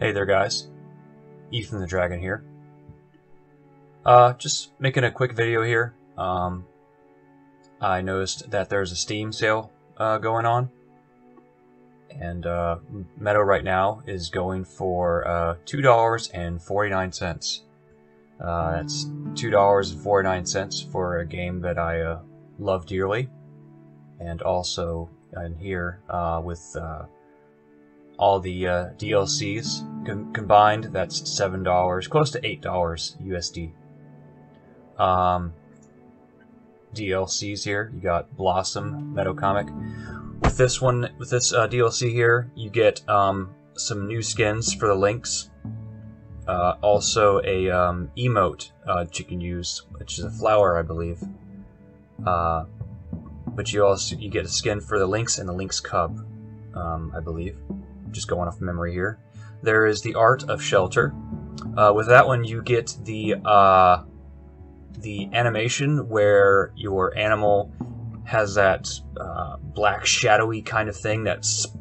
Hey there guys, Ethan the Dragon here. Uh, just making a quick video here. Um, I noticed that there's a Steam sale uh, going on. And uh, Meadow right now is going for uh, $2.49. Uh, that's $2.49 for a game that I uh, love dearly. And also in here uh, with uh, all the uh, DLCs com combined, that's $7, close to $8 USD. Um, DLCs here, you got Blossom, Meadow Comic. With this one, with this uh, DLC here, you get um, some new skins for the Lynx. Uh, also a um, emote uh, that you can use, which is a flower, I believe. Uh, but you also you get a skin for the Lynx and the Lynx Cub, um, I believe just going off memory here. There is the Art of Shelter. Uh, with that one, you get the uh, the animation where your animal has that uh, black shadowy kind of thing that sp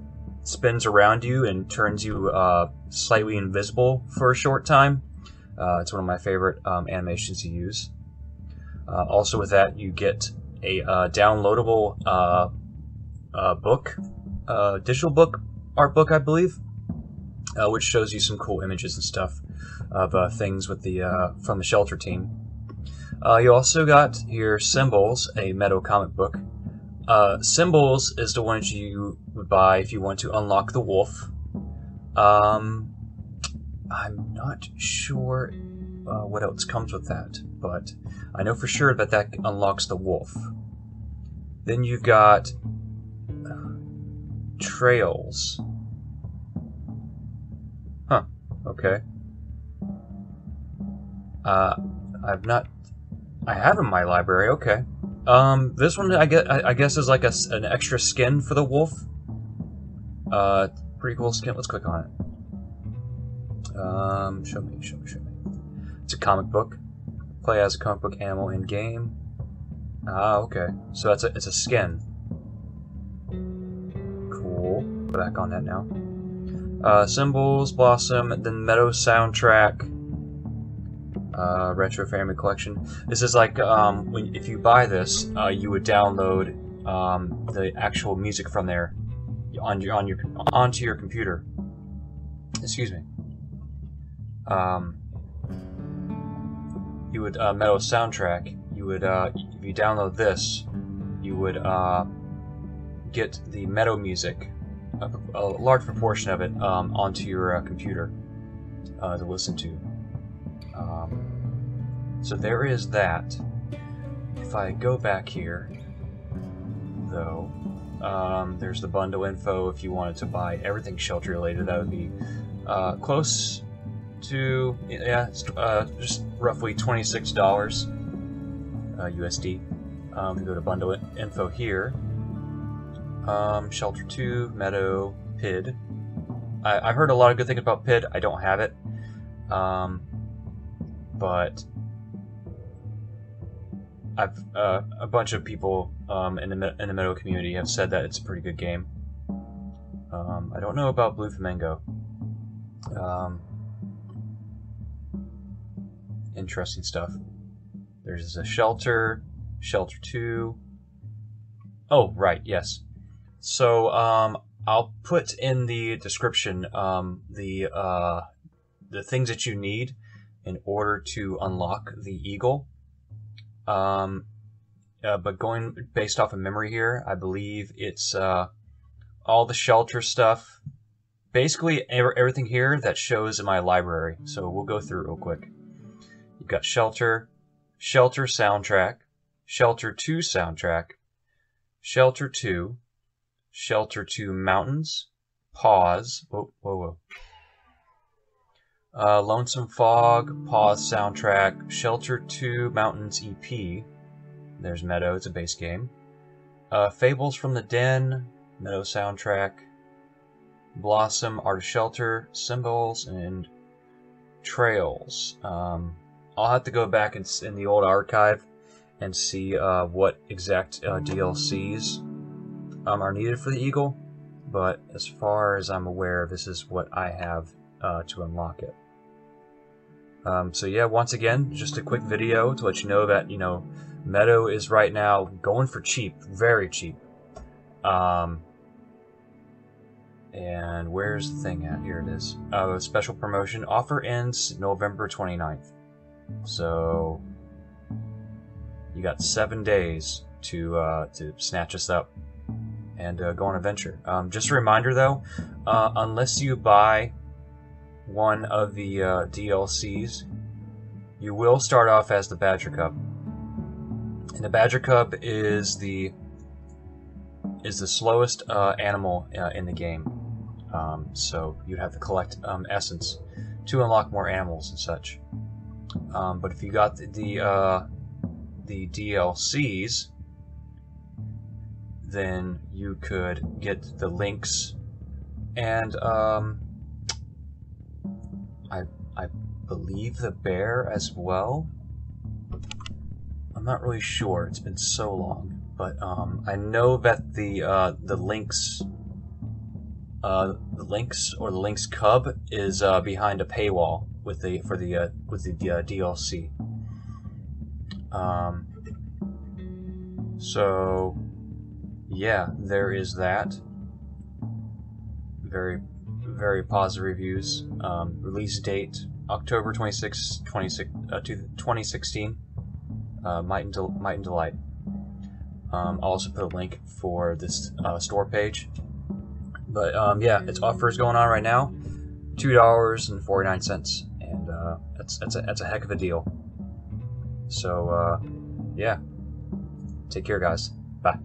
spins around you and turns you uh, slightly invisible for a short time. Uh, it's one of my favorite um, animations to use. Uh, also, with that, you get a downloadable book, digital book art book, I believe, uh, which shows you some cool images and stuff of uh, things with the uh, from the shelter team. Uh, you also got your Symbols, a Meadow comic book. Uh, Symbols is the ones you would buy if you want to unlock the wolf. Um, I'm not sure uh, what else comes with that, but I know for sure that that unlocks the wolf. Then you've got trails. Huh. Okay. Uh, I've not. I have in my library. Okay. Um, this one I get. I, I guess is like a, an extra skin for the wolf. Uh, pretty cool skin. Let's click on it. Um, show me, show me, show me. It's a comic book. Play as a comic book animal in game. Ah, okay. So that's a, it's a skin back on that now. Uh, Symbols, Blossom, then Meadow Soundtrack, uh, Retro Family Collection. This is like, um, when, if you buy this, uh, you would download um, the actual music from there on your, on your, onto your computer. Excuse me. Um, you would, uh, Meadow Soundtrack, you would, uh, if you download this, you would, uh, get the Meadow music a, a large proportion of it um, onto your uh, computer uh, to listen to. Um, so there is that. If I go back here, though, um, there's the bundle info if you wanted to buy everything shelter related. That would be uh, close to yeah, uh, just roughly twenty six dollars uh, USD. Um, go to bundle info here, um, Shelter 2, Meadow, PID. I, have heard a lot of good things about PID. I don't have it. Um, but I've uh, a bunch of people um, in the in the Meadow community have said that it's a pretty good game. Um, I don't know about Blue Flamingo. Um, interesting stuff. There's a shelter, shelter two. Oh, right, yes. So um, I'll put in the description um, the uh, the things that you need in order to unlock the eagle. Um, uh, but going based off of memory here, I believe it's uh, all the shelter stuff. Basically, everything here that shows in my library. So we'll go through real quick. You've got shelter, shelter soundtrack, shelter 2 soundtrack, shelter 2, Shelter 2 Mountains, Paws, whoa, whoa, whoa. Uh, Lonesome Fog, Paws soundtrack, Shelter 2 Mountains EP. There's Meadow, it's a base game. Uh, Fables from the Den, Meadow soundtrack. Blossom, Art of Shelter, Symbols, and Trails. Um, I'll have to go back in, in the old archive and see uh, what exact uh, DLCs um, are needed for the Eagle, but as far as I'm aware, this is what I have uh, to unlock it. Um, so yeah, once again, just a quick video to let you know that you know Meadow is right now going for cheap, very cheap. Um, and where's the thing at? Here it is. Uh, special promotion offer ends November 29th. So you got seven days to uh, to snatch us up and uh, go on a venture. Um, just a reminder though, uh, unless you buy one of the uh, DLCs, you will start off as the Badger Cub. And the Badger Cub is the is the slowest uh, animal uh, in the game. Um, so you'd have to collect um, essence to unlock more animals and such. Um, but if you got the the, uh, the DLCs, then you could get the Lynx. and um, I I believe the bear as well. I'm not really sure. It's been so long, but um, I know that the uh, the Lynx uh, the Lynx or the Lynx Cub is uh, behind a paywall with the for the uh, with the uh, DLC. Um, so yeah, there is that. Very very positive reviews. Um, release date October 26, 26 uh, 2016. Uh, Might and, Del- Might and Delight. Um, I'll also put a link for this uh, store page. But um, yeah, its offer is going on right now, two dollars and forty nine cents, and uh, that's that's a that's a heck of a deal. So uh, yeah, take care, guys. Bye.